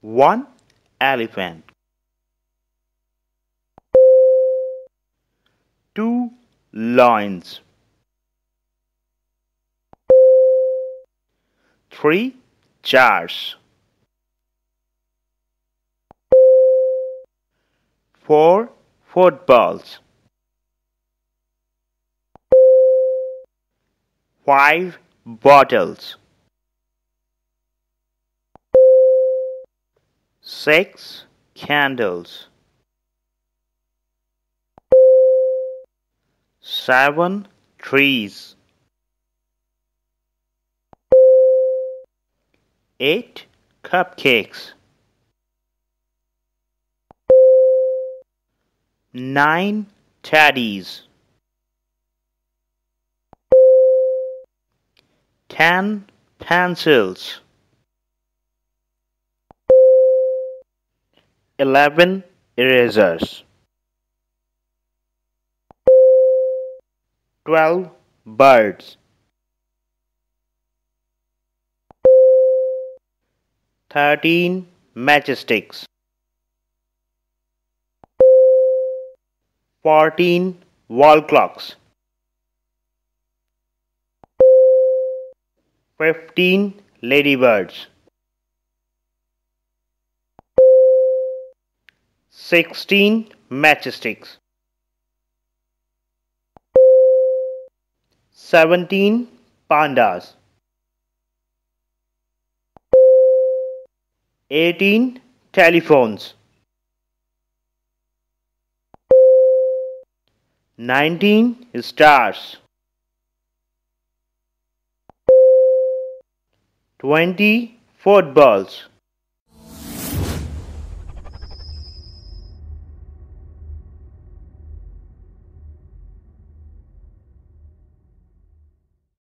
One elephant. Two lions. Three chairs. Four footballs. Five bottles. Six candles. Seven trees. Eight cupcakes. Nine teddies. Ten pencils. Eleven erasers. Twelve birds. Thirteen matchsticks. Fourteen wall clocks. Fifteen ladybirds. Sixteen matchsticks. Seventeen pandas. Eighteen telephones. Nineteen stars. Twenty footballs.